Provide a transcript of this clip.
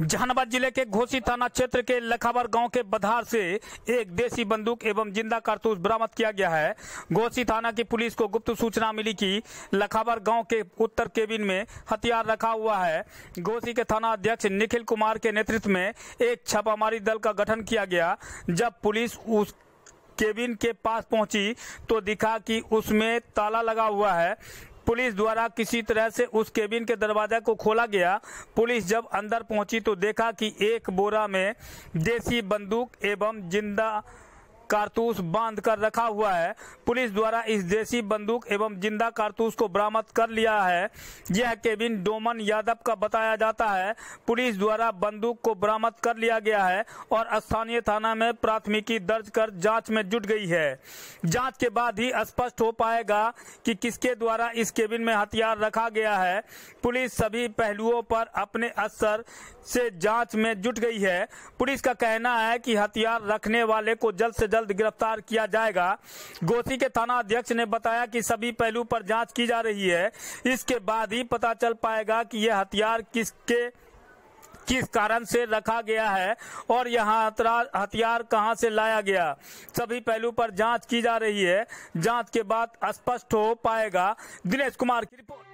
जहानाबाद ज़िले के घोसी थाना क्षेत्र के लखावर गाँव के बधार से एक देसी बंदूक एवं ज़िंदा कारतूस बरामद किया गया है। घोसी थाना की पुलिस को गुप्त सूचना मिली कि लखावर गाँव के उत्तर केबिन में हथियार रखा हुआ है। घोसी के थाना अध्यक्ष निखिल कुमार के नेतृत्व में एक छापामारी दल का गठन किया गया। जब पुलिस उस केबिन के पास पहुँची तो दिखा कि उसमें ताला लगा हुआ है। पुलिस द्वारा किसी तरह से उस केबिन के दरवाज़ा को खोला गया। पुलिस जब अंदर पहुँची तो देखा कि एक बोरा में देसी बंदूक एवं ज़िंदा कारतूस बाँध कर रखा हुआ है। पुलिस द्वारा इस देसी बंदूक एवं ज़िंदा कारतूस को बरामद कर लिया है। यह केबिन डोमन यादव का बताया जाता है। पुलिस द्वारा बंदूक को बरामद कर लिया गया है और स्थानीय थाना में प्राथमिकी दर्ज कर जाँच में जुट गई है। जाँच के बाद ही स्पष्ट हो पाएगा कि किसके द्वारा इस केबिन में हथियार रखा गया है। पुलिस सभी पहलुओं पर अपने असर से जाँच में जुट गई है। पुलिस का कहना है कि हथियार रखने वाले को जल्द से जल्द गिरफ़्तार किया जाएगा। गोसी के थाना अध्यक्ष ने बताया कि सभी पहलू पर जाँच की जा रही है। इसके बाद ही पता चल पाएगा कि यह हथियार किसके, किस कारण से रखा गया है और यहाँ हथियार कहाँ से लाया गया। सभी पहलू पर जाँच की जा रही है। जाँच के बाद स्पष्ट हो पाएगा। दिनेश कुमार की रिपोर्ट।